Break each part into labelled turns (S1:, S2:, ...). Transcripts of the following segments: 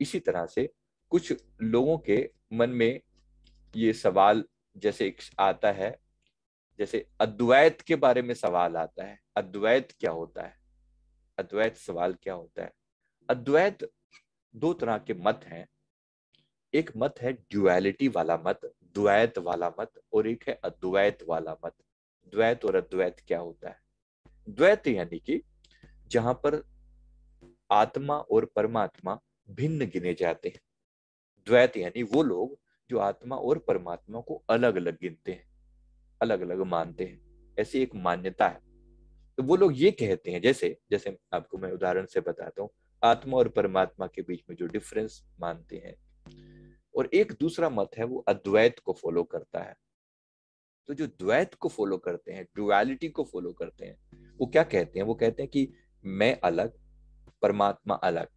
S1: इसी तरह से कुछ लोगों के मन में ये सवाल जैसे एक आता है, जैसे अद्वैत के बारे में सवाल आता है, अद्वैत क्या होता है? अद्वैत सवाल क्या होता है? अद्वैत दो तरह के मत हैं। एक मत है ड्युअलिटी वाला मत, द्वैत वाला मत, और एक है अद्वैत वाला मत। द्वैत और अद्वैत क्या होता है? द्वैत यानी कि जहाँ पर आत्मा और परमात्मा भिन्न गिने जाते हैं। द्वैत यानी वो लोग जो आत्मा और परमात्मा को अलग अलग गिनते हैं अलग अलग मानते हैं, ऐसी एक मान्यता है। तो वो लोग ये कहते हैं, जैसे जैसे आपको मैं उदाहरण से बताता हूँ, आत्मा और परमात्मा के बीच में जो डिफरेंस मानते हैं, और एक दूसरा मत है वो अद्वैत को फॉलो करता है। तो जो द्वैत को फॉलो करते हैं डुअलिटी को फॉलो करते हैं, वो क्या कहते हैं? वो कहते हैं कि मैं अलग, परमात्मा अलग।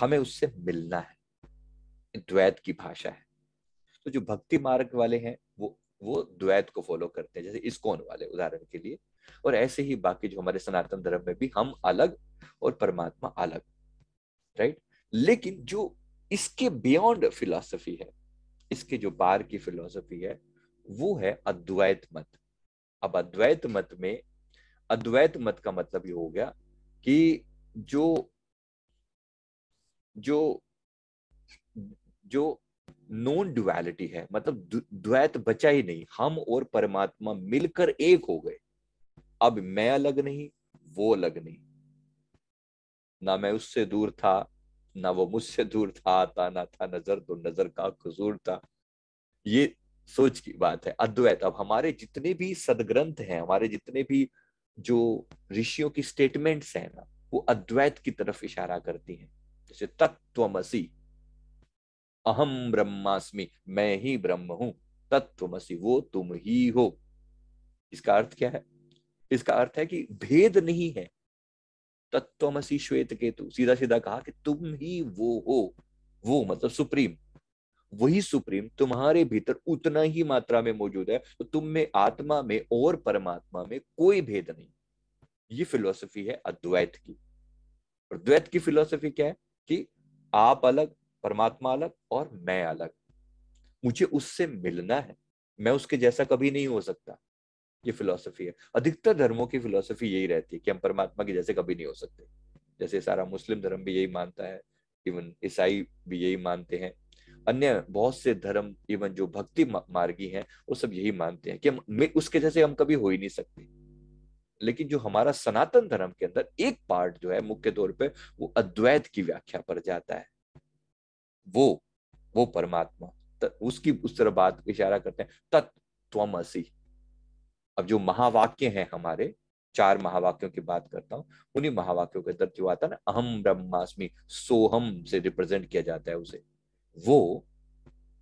S1: हमें उससे मिलना है। द्वैत की भाषा है। तो जो भक्ति मार्ग वाले हैं, वो वो द्वैत को फॉलो करते हैं, जैसे इस्कॉन वाले, उदाहरण के लिए। और ऐसे ही बाकी जो हमारे सनातन धर्म में भी हम अलग और परमात्मा अलग राइट लेकिन जो इसके बियॉन्ड फिलॉसफी है, इसके जो बार की फिलॉसफी है, वो है अद्वैत मत। अब अद्वैत मत में, अद्वैत मत का मतलब ये हो गया कि जो जो जो नॉन ड्युअलिटी है मतलब द्वैत बचा ही नहीं, हम और परमात्मा मिलकर एक हो गए। अब मैं अलग नहीं, वो अलग नहीं। ना मैं उससे दूर था, ना वो मुझसे दूर था आता ना था नज़र तो नज़र का कसूर था। ये सोच की बात है, अद्वैत। अब हमारे जितने भी सदग्रंथ हैं, हमारे जितने भी जो ऋषियों की स्टेटमेंट्स हैं ना, वो अद्वैत की तरफ़ इशारा करती हैं। जैसे तत्वमसी अहम ब्रह्मास्मि, मैं ही ब्रह्म हूँ। तत्वमसी वो तुम ही हो। इसका अर्थ क्या है? इसका अर्थ है कि भेद नहीं है। तत्वमसी श्वेत केतु सीधा सीधा कहा कि तुम ही वो हो। वो मतलब सुप्रीम। वही सुप्रीम तुम्हारे भीतर उतना ही मात्रा में मौजूद है तो तुम में आत्मा में और परमात्मा में कोई भेद नहीं। ये फिलोसफी है अद्वैत की। और द्वैत की फिलोसफी क्या है? कि आप अलग, परमात्मा अलग और मैं अलग। मुझे उससे मिलना है। मैं उसके जैसा कभी नहीं हो सकता। ये फिलोसफी है। अधिकतर धर्मों की फिलोसफी यही रहती है कि हम परमात्मा के जैसे कभी नहीं हो सकते। जैसे सारा मुस्लिम धर्म भी यही मानता है। इवन ईसाई भी यही मानते हैं। अन्य बहुत से धर्म इवन जो भक्ति मार्गी हैं, वो सब यही मानते हैं कि हम उसके जैसे हम कभी हो ही नहीं सकते। लेकिन जो हमारा सनातन धर्म के अंदर एक पार्ट जो है मुख्य तौर पे वो अद्वैत की व्याख्या पर जाता है। वो वो परमात्मा। उसकी, उस तरह बात इशारा करते हैं तत्वमसी अब जो महावाक्य हैं हमारे, चार महावाक्यों की बात करता हूँ, उन्हीं महावाक्यों के अंदर जो आता है ना, अहम ब्रह्मास्मि, सोहम से रिप्रेजेंट किया जाता है उसे। वो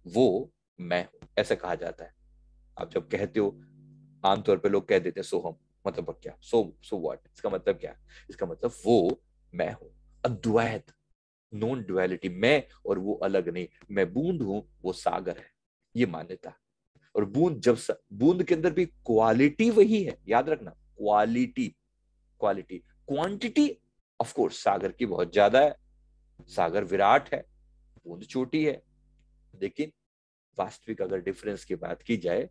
S1: वो मैं ऐसा कहा जाता है। आप जब कहते हो, आमतौर पर लोग कह देते हैं सोहम। मतलब क्या? सो सो व्हाट इसका मतलब क्या? इसका मतलब वो मैं हूँ। अद्वैत नॉन ड्युअलिटी मैं और वो अलग नहीं। मैं बूंद हूँ, वो सागर है। ये मान्यता। और बूंद जब स... बूंद के अंदर भी क्वालिटी वही है। याद रखना quality quality quantity of course Sagar की बहुत ज़्यादा है। सागर विराट है, बूंद छोटी है। लेकिन वास्तविक अगर डिफरेंस की बात की जाए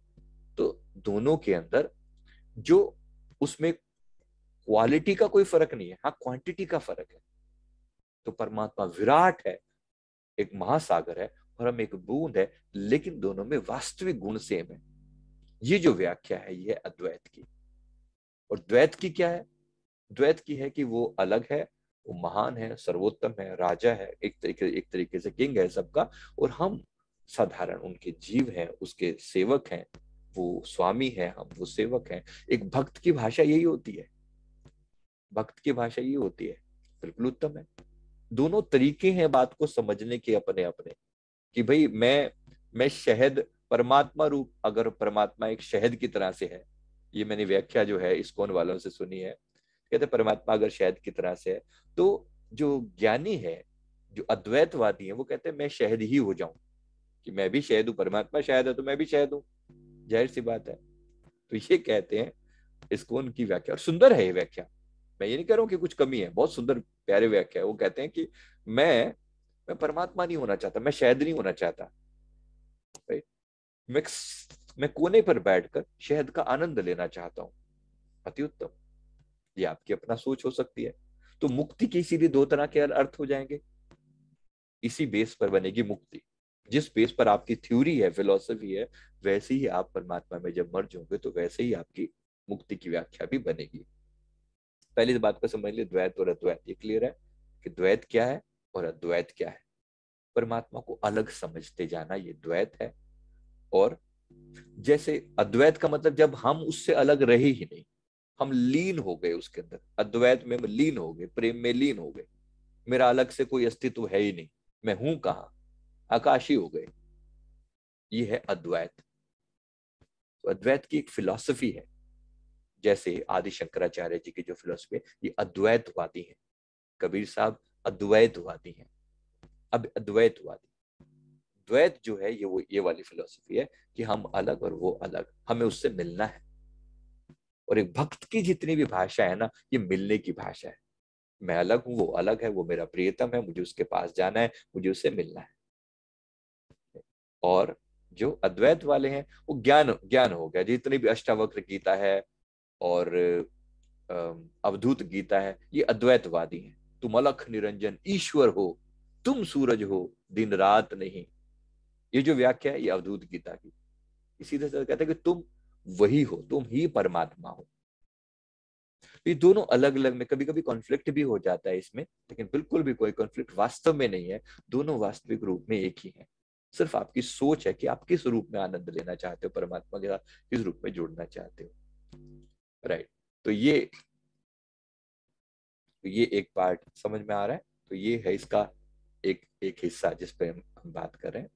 S1: तो दोनों के अंदर जो उसमें क्वालिटी का कोई फ़र्क नहीं है। हाँ क्वांटिटी का फ़र्क है। तो परमात्मा विराट है, एक महासागर है और हम एक बूंद है, लेकिन दोनों में वास्तविक गुण सेम है। ये जो व्याख्या है, ये अद्वैत की। और द्वैत की क्या है? द्वैत की है कि वो अलग है, वो महान है, सर्वोत्तम है, राजा है, एक तरीके एक तरीके से किंग है सबका, और हम साधारण उनके जीव हैं, उसके सेवक हैं। वो स्वामी है हम, वो सेवक हैं। एक भक्त की भाषा यही होती है। भक्त की भाषा यही होती है। बिल्कुल उत्तम है। दोनों तरीके हैं बात को समझने के अपने अपने कि भाई मैं मैं शहद परमात्मा रूप, अगर परमात्मा एक शहद की तरह से है, ये मैंने व्याख्या जो है इसकोन वालों से सुनी है। कहते परमात्मा अगर शहद की तरह से है तो जो ज्ञानी है, जो अद्वैतवादी है, वो कहते हैं, मैं शहद ही हो जाऊँ। कि मैं भी शहद हूँ, परमात्मा शहद है तो मैं भी शहद हूँ। ज़ाहिर सी बात है। तो ये कहते हैं इसकोन की व्याख्या। और सुंदर है ये व्याख्या। मैं ये नहीं कह रहा हूँ कि कुछ कमी है, बहुत सुंदर, प्यारे व्याख्या है। वो कहते हैं कि मैं मैं परमात्मा नहीं होना चाहता, मैं शहद नहीं होना चाहता। मैं मैं कोने पर बैठकर शहद का आनंद लेना चाहता हूँ। अति उत्तम। ये आपकी अपना सोच हो सकती है। तो मुक्ति के इसीलिए दो तरह के अर्थ हो जाएँगे। इसी बेस पर बनेगी मुक्ति। जिस बेस पर आपकी थ्योरी है फिलोसफी है, वैसे ही आप परमात्मा में जब मर्ज होंगे तो वैसे ही आपकी मुक्ति की व्याख्या भी बनेगी। पहली बात को समझ लिया द्वैत और अद्वैत, ये क्लियर है कि द्वैत क्या है और अद्वैत क्या है। परमात्मा को अलग समझते जाना, ये द्वैत है। और जैसे अद्वैत का मतलब जब हम उससे अलग रहे ही नहीं, हम लीन हो गए उसके अंदर, अद्वैत में लीन हो गए, प्रेम में लीन हो गए, मेरा अलग से कोई अस्तित्व है ही नहीं, मैं हूँ कहा? आकाशी हो गए। ये है अद्वैत। तो अद्वैत की एक फिलॉसफी है। जैसे आदि शंकराचार्य जी की जो फिलोसफी है, ये अद्वैत अद्वैतवादी है। कबीर साहब अद्वैतवादी हैं। अब अद्वैत अद्वैतवादी। द्वैत जो है, ये वो, ये वाली फिलोसफी है कि हम अलग और वो अलग। हमें उससे मिलना है। और एक भक्त की जितनी भी भाषा है ना, ये मिलने की भाषा है। मैं अलग हूँ, वो अलग है, वो मेरा प्रियतम है, मुझे उसके पास जाना है, मुझे उससे मिलना है। और जो अद्वैत वाले हैं, वो ज्ञान ज्ञान हो गया। जितनी भी अष्टावक्र गीता है और अवधूत गीता है, ये अद्वैतवादी हैं। तुम अलख निरंजन, ईश्वर हो, तुम सूरज हो, दिन रात नहीं। ये जो व्याख्या है, ये अवधूत गीता की। इसी तरह से कहते हैं कि तुम वही हो, तुम ही परमात्मा हो। ये दोनों अलग अलग में कभी कभी कॉन्फ्लिक्ट भी हो जाता है इसमें, लेकिन बिल्कुल भी कोई कॉन्फ्लिक्ट वास्तव में नहीं है। दोनों वास्तविक रूप में एक ही है। सिर्फ़ आपकी सोच है कि आप किस रूप में आनंद लेना चाहते हो, परमात्मा के साथ किस रूप में जुड़ना चाहते हो। राइट तो ये तो ये एक पार्ट समझ में आ रहा है। तो ये है इसका एक एक हिस्सा जिस पे हम बात कर रहे हैं।